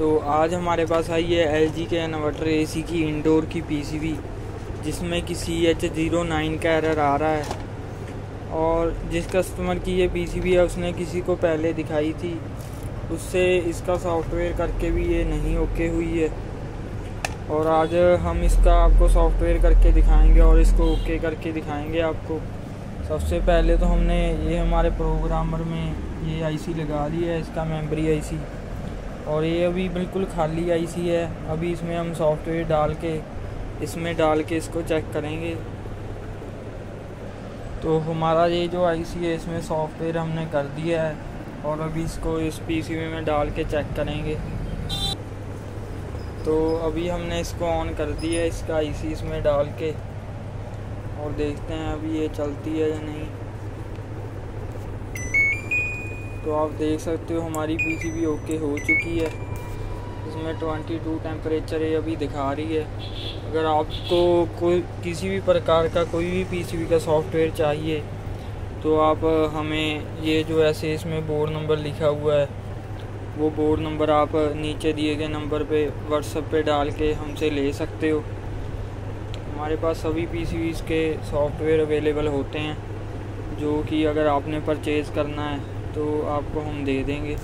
तो आज हमारे पास आई है एल जी के इन्वर्टर ए सी की इंडोर की पीसीबी जिसमें कि सी एच ज़ीरो नाइन का एरर आ रहा है। और जिस कस्टमर की ये पीसीबी है, उसने किसी को पहले दिखाई थी। उससे इसका सॉफ्टवेयर करके भी ये नहीं ओके हुई है। और आज हम इसका आपको सॉफ्टवेयर करके दिखाएँगे और इसको ओके करके दिखाएँगे आपको। सबसे पहले तो हमने ये हमारे प्रोग्रामर में ये आईसी लगा दी है, इसका मेमोरी आईसी और ये अभी बिल्कुल खाली आईसी है। अभी इसमें हम सॉफ्टवेयर डाल के, इसमें डाल के इसको चेक करेंगे। तो हमारा ये जो आईसी है, इसमें सॉफ्टवेयर हमने कर दिया है और अभी इसको इस पीसीबी में डाल के चेक करेंगे। तो अभी हमने इसको ऑन कर दिया है, इसका आईसी इसमें डाल के। और देखते हैं अभी ये चलती है या नहीं। तो आप देख सकते हो हमारी पी पीसीबी ओके हो चुकी है। इसमें 22 टेम्परेचर है अभी दिखा रही है। अगर आपको कोई किसी भी प्रकार का कोई भी पीसीबी का सॉफ्टवेयर चाहिए तो आप हमें ये जो ऐसे इसमें बोर्ड नंबर लिखा हुआ है, वो बोर्ड नंबर आप नीचे दिए गए नंबर पे व्हाट्सएप पे डाल के हमसे ले सकते हो। हमारे पास सभी पी के सॉफ्टवेयर अवेलेबल होते हैं, जो कि अगर आपने परचेज़ करना है तो आपको हम दे देंगे।